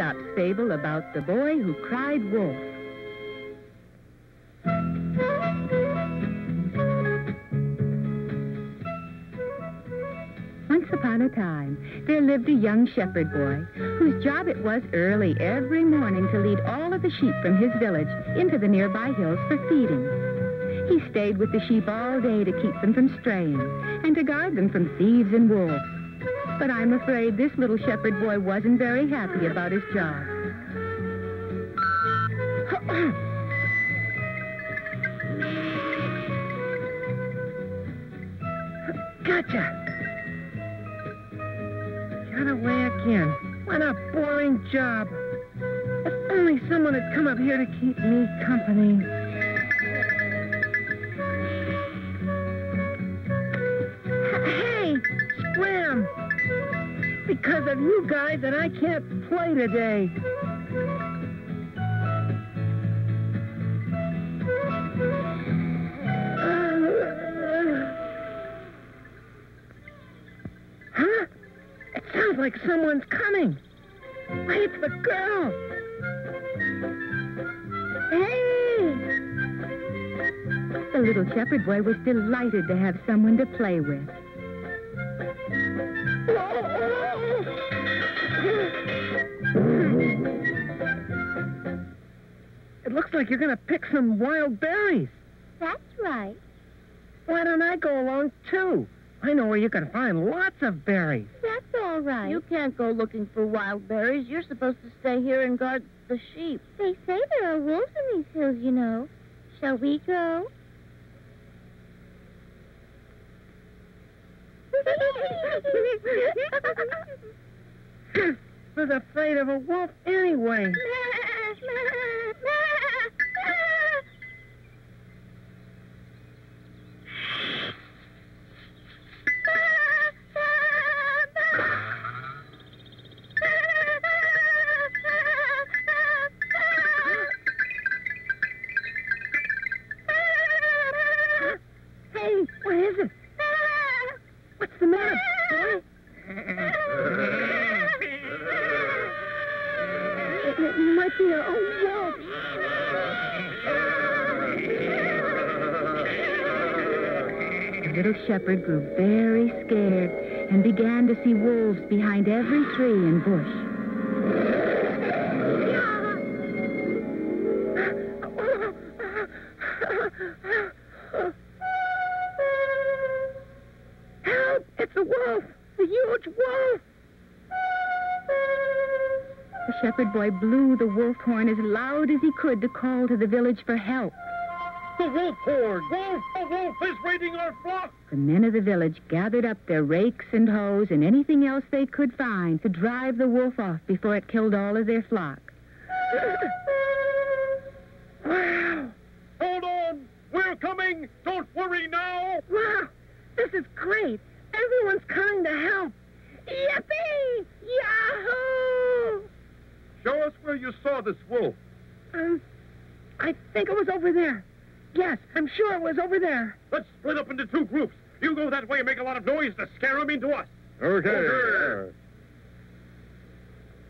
Aesop's fable about the boy who cried wolf. Once upon a time, there lived a young shepherd boy whose job it was early every morning to lead all of the sheep from his village into the nearby hills for feeding. He stayed with the sheep all day to keep them from straying and to guard them from thieves and wolves. But I'm afraid this little shepherd boy wasn't very happy about his job. Gotcha! Got away again. What a boring job. If only someone had come up here to keep me company. Because of you guys that I can't play today. Uh, huh? It sounds like someone's coming. It's the girl. Hey! The little shepherd boy was delighted to have someone to play with. It looks like you're going to pick some wild berries. That's right. Why don't I go along, too? I know where you can find lots of berries. That's all right. You can't go looking for wild berries. You're supposed to stay here and guard the sheep. They say there are wolves in these hills, you know. Shall we go? Who's afraid of a wolf anyway? shepherd grew very scared and began to see wolves behind every tree and bush. Help! It's a wolf! A huge wolf! The shepherd boy blew the wolf horn as loud as he could to call to the village for help. The wolf horde! Wolf! The wolf is raiding our flock! The men of the village gathered up their rakes and hoes and anything else they could find to drive the wolf off before it killed all of their flock. Wow! Hold on! We're coming! Don't worry now! Wow! This is great! Everyone's coming to help! Yippee! Yahoo! Show us where you saw this wolf. Um, I think it was over there. Yes, I'm sure it was over there. Let's split up into two groups. You go that way and make a lot of noise to scare him into us. Okay.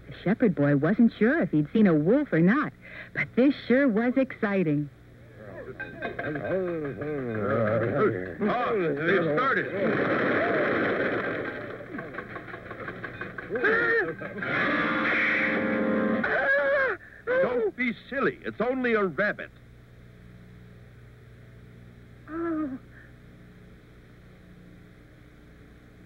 The shepherd boy wasn't sure if he'd seen a wolf or not, but this sure was exciting. Ah, they've started. Ah! Don't be silly. It's only a rabbit. Oh,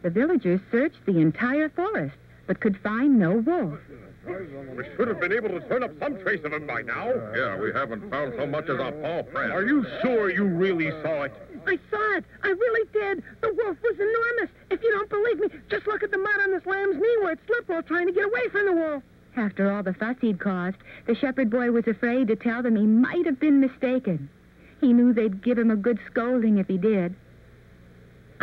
The villagers searched the entire forest, but could find no wolf. We should have been able to turn up some trace of him by now. Yeah, we haven't found so much as a paw print. Are you sure you really saw it? I saw it. I really did. The wolf was enormous. If you don't believe me, just look at the mud on this lamb's knee where it slipped while trying to get away from the wolf. After all the fuss he'd caused, the shepherd boy was afraid to tell them he might have been mistaken. He knew they'd give him a good scolding if he did.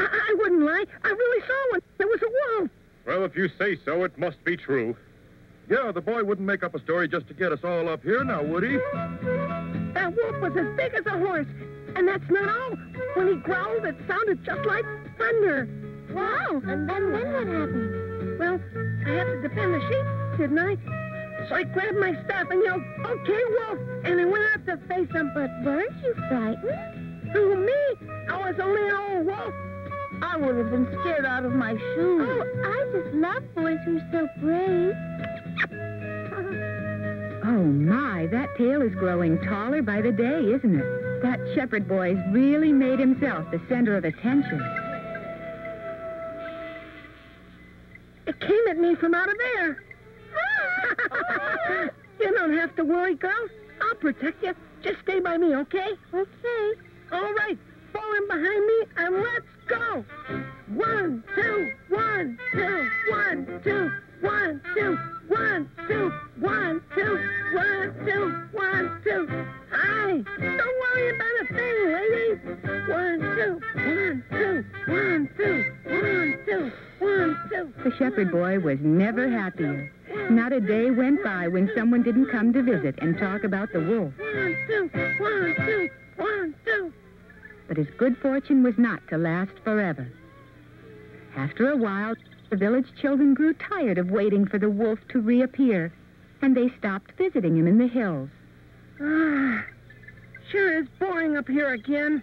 I, I wouldn't lie. I really saw one. There was a wolf. Well, if you say so, it must be true. Yeah, the boy wouldn't make up a story just to get us all up here now, would he? That wolf was as big as a horse. And that's not all. When he growled, it sounded just like thunder. Wow. And then, then what happened? Well, I had to defend the sheep, didn't I? So I grabbed my staff and yelled, okay, Wolf, and I went out to face him. But weren't you frightened? Who, me? I was only an old wolf. I would have been scared out of my shoes. Oh, I just love boys who are so brave. Oh, my, that tale is growing taller by the day, isn't it? That shepherd boy's really made himself the center of attention. It came at me from out of there. you don't have to worry, girl. I'll protect you. Just stay by me, okay? Okay. All right. Fall in behind me and let's go. One, two, one, two, one, two, one, two, one, two, one, two, one, two, one, two. Hi. Don't worry about a thing, ladies. One, two, one, two, one, two, one, two, one, two. The shepherd boy was never happier. Not a day went by when someone didn't come to visit and talk about the wolf. One, two, one, two, one, two. But his good fortune was not to last forever. After a while, the village children grew tired of waiting for the wolf to reappear, and they stopped visiting him in the hills. Ah, sure is boring up here again.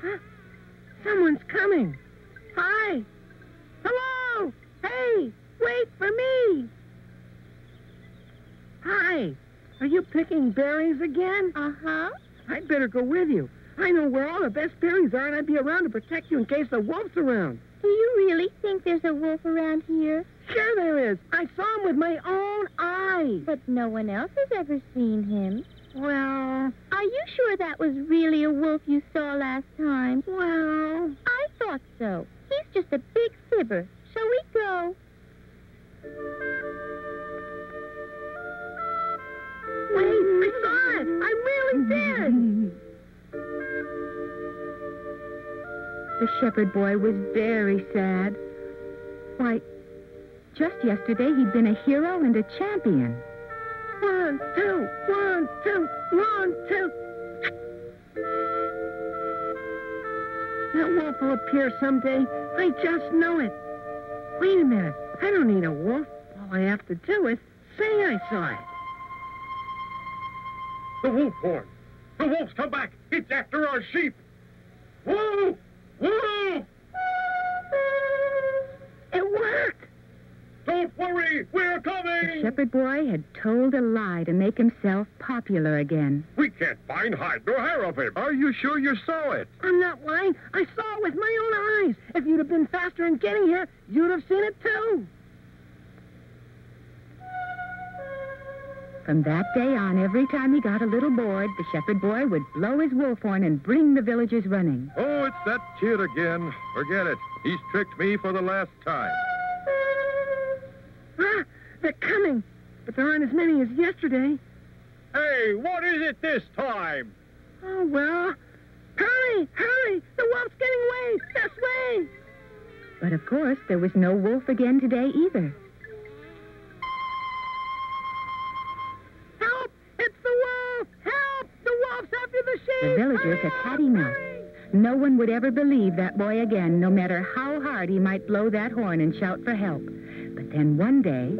Huh? Someone's coming. Hi. Hello. Hey, wait for me. Hi. Are you picking berries again? Uh-huh. I'd better go with you. I know where all the best berries are, and I'd be around to protect you in case the wolf's around. Do you really think there's a wolf around here? Sure there is. I saw him with my own eyes. But no one else has ever seen him. Well, Are you sure that was really a wolf you saw last time? well. I thought so. He's just a big fibber. Shall we go? Wait, I saw it. I really did. The shepherd boy was very sad. Why, just yesterday he'd been a hero and a champion. One, two, one, two, one, two. That wolf will appear someday. I just know it. Wait a minute. I don't need a wolf. All I have to do is say I saw it. The wolf horn. The wolf's come back. It's after our sheep. Wolf! Wolf! It worked. Don't worry. We're coming! The shepherd boy had told a lie to make himself popular again. We can't find hide nor hair of him. Are you sure you saw it? I'm not lying. I saw it with my own eyes. If you'd have been faster in getting here, you'd have seen it too. From that day on, every time he got a little bored, the shepherd boy would blow his wolf horn and bring the villagers running. Oh, it's that kid again. Forget it. He's tricked me for the last time. Ah, they're coming. But there aren't as many as yesterday. Hey, what is it this time? Oh, well. Hurry, hurry. The wolf's getting away. This way. But of course, there was no wolf again today either. The villagers had had enough. No one would ever believe that boy again, no matter how hard he might blow that horn and shout for help. But then one day,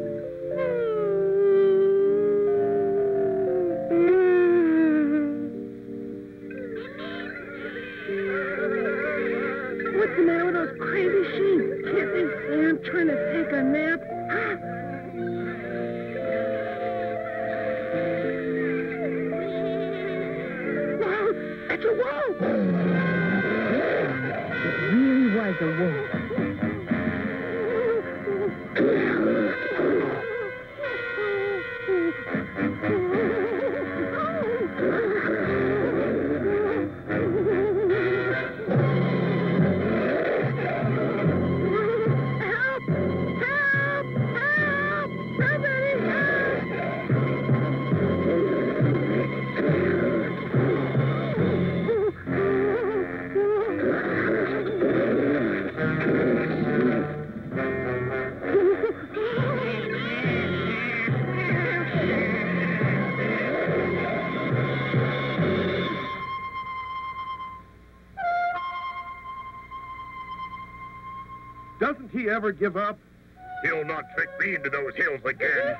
he ever give up? He'll not trick me into those hills again.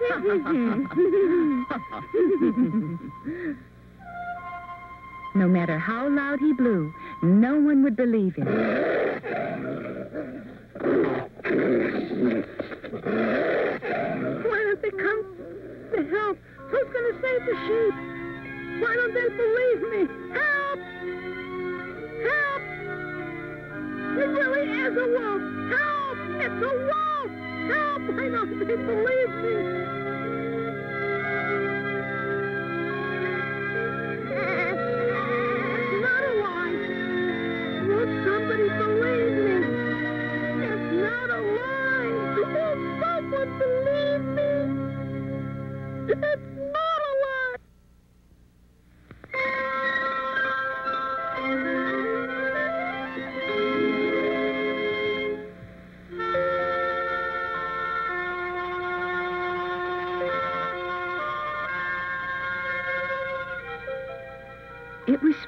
No matter how loud he blew, no one would believe him. Why don't they come to help? Who's going to save the sheep? Why don't they believe me? Help! Help! It really is a wolf! It's a wolf! Help! Why don't they believe me?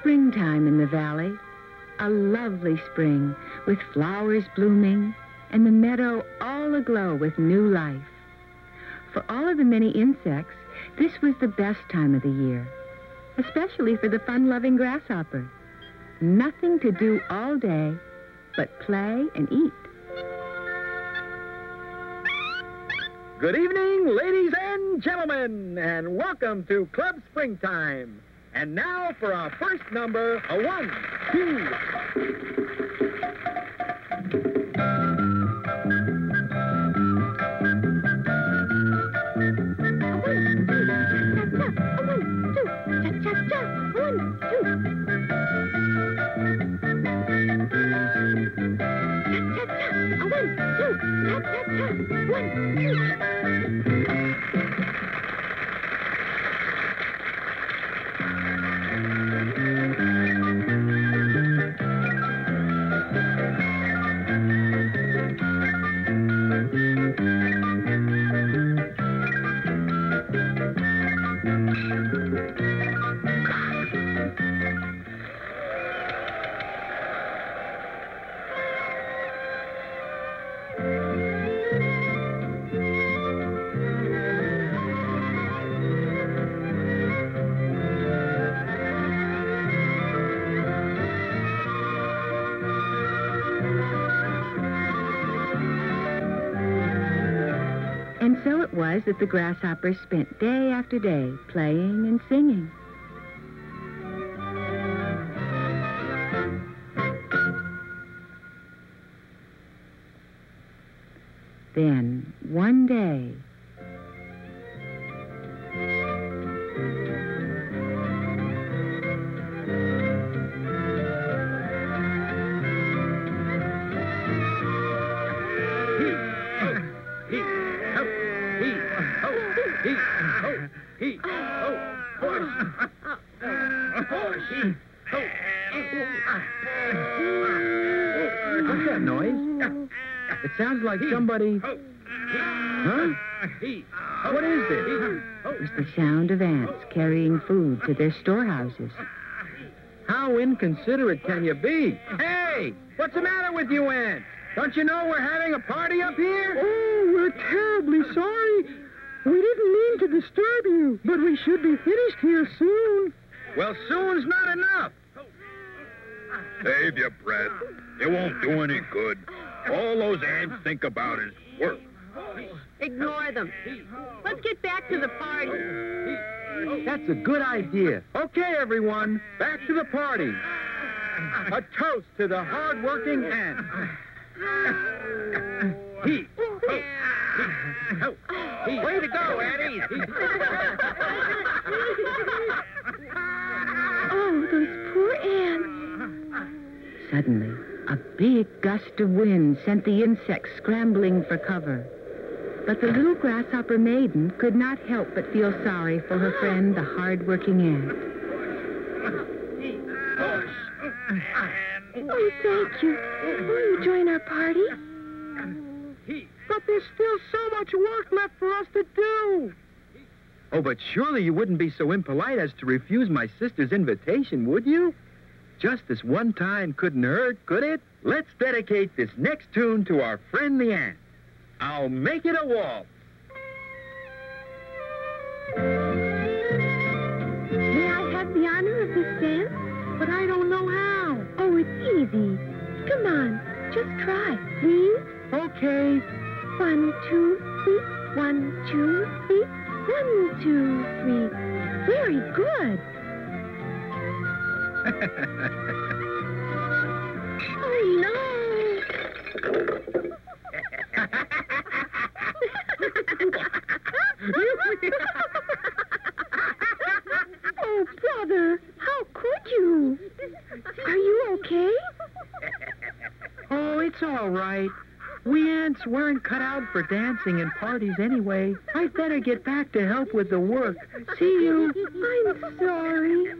Springtime in the valley, a lovely spring with flowers blooming and the meadow all aglow with new life. For all of the many insects, this was the best time of the year, especially for the fun-loving grasshopper. Nothing to do all day but play and eat. Good evening, ladies and gentlemen, and welcome to Club Springtime. And now for our first number, a one, two. Was that the grasshoppers spent day after day playing and singing. Then, one day, somebody. Oh. Huh? What is this? it was the sound of ants carrying food to their storehouses. How inconsiderate can you be? Hey, what's the matter with you, Ant? Don't you know we're having a party up here? Oh, we're terribly sorry. We didn't mean to disturb you, but we should be finished here soon. Well, soon's not enough. Save your breath. It won't do any good. All those ants think about is work. Ignore them. Let's get back to the party. That's a good idea. Okay, everyone, back to the party. A toast to the hard-working ant. He. ho, he, ho, he. Way to go, Annie. Oh, those poor ants. Suddenly, a big gust of wind sent the insects scrambling for cover. But the little grasshopper maiden could not help but feel sorry for her friend, the hard-working ant. Oh, thank you. Will you join our party? But there's still so much work left for us to do. Oh, but surely you wouldn't be so impolite as to refuse my sister's invitation, would you? Just this one time couldn't hurt, could it? Let's dedicate this next tune to our friend the ant. I'll make it a waltz. May I have the honor of this dance? But I don't know how. Oh, it's easy. Come on, just try, please. Okay. One, two, three. One, two, three. One, two, three. Very good. Oh, no. oh, brother, how could you? Are you okay? Oh, it's all right. We ants weren't cut out for dancing and parties anyway. I'd better get back to help with the work. See you. I'm sorry.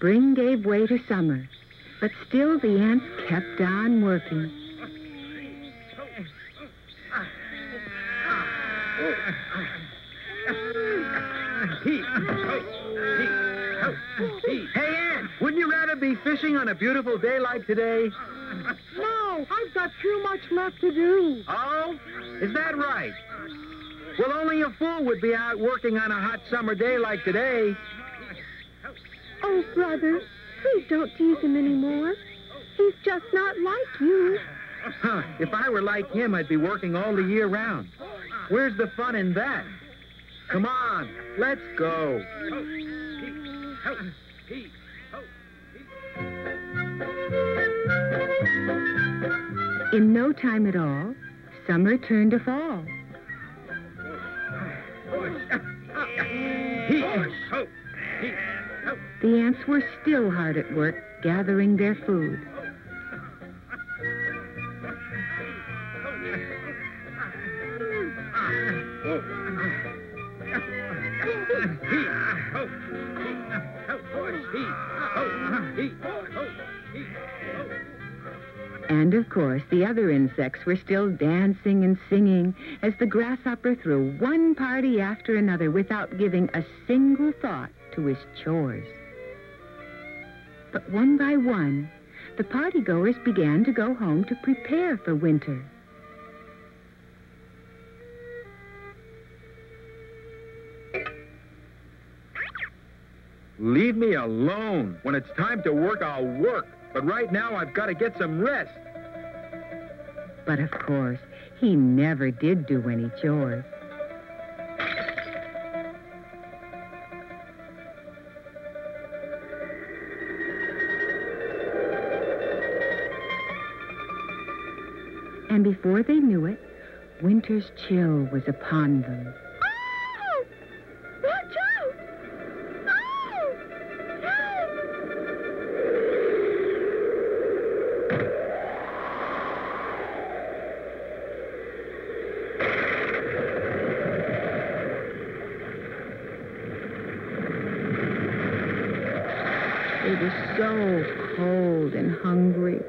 Spring gave way to summer, but still the ants kept on working. Hey, Ant, wouldn't you rather be fishing on a beautiful day like today? No, I've got too much left to do. Oh? Is that right? Well, only a fool would be out working on a hot summer day like today. Oh, brother, please don't tease him anymore. He's just not like you. Huh, if I were like him, I'd be working all the year round. Where's the fun in that? Come on, let's go. In no time at all, summer turned to fall. The ants were still hard at work gathering their food. Course, the other insects were still dancing and singing as the grasshopper threw one party after another without giving a single thought to his chores. But one by one, the partygoers began to go home to prepare for winter. Leave me alone. When it's time to work, I'll work. But right now, I've got to get some rest. But of course, he never did do any chores. And before they knew it, winter's chill was upon them. They were so cold and hungry.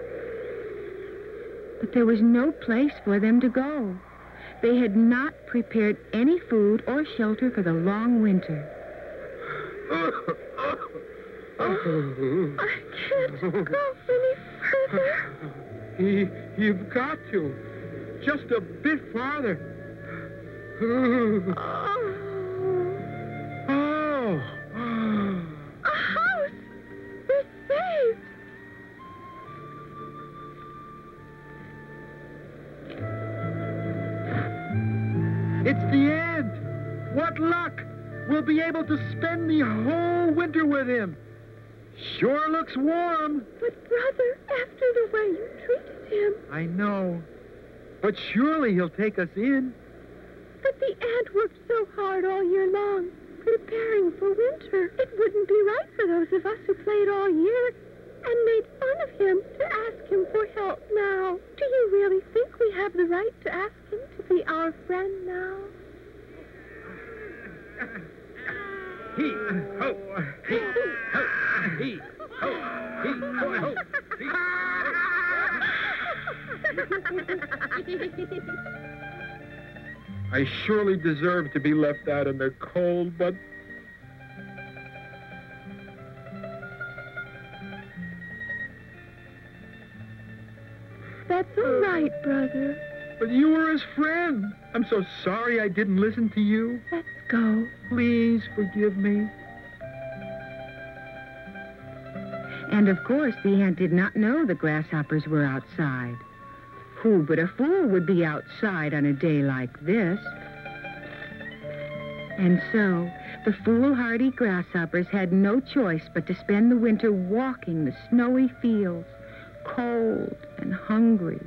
But there was no place for them to go. They had not prepared any food or shelter for the long winter. oh, I can't go any further. He, you've got to. Just a bit farther. Oh. Oh. It's the end. What luck. We'll be able to spend the whole winter with him. Sure looks warm. But, brother, after the way you treated him, I know. But surely he'll take us in. but the ant worked so hard all year long. preparing for winter. It wouldn't be right for those of us who played all year and made fun of him to ask him for help now. Do you really think we have the right to ask him to be our friend now? He, ho, he, ho, he, ho, he, ho, ho, he. I surely deserve to be left out in the cold, but right, brother. but you were his friend. I'm so sorry I didn't listen to you. Let's go. Please forgive me. And of course, the ant did not know the grasshoppers were outside. Who but a fool would be outside on a day like this? And so, the foolhardy grasshoppers had no choice but to spend the winter walking the snowy fields, cold and hungry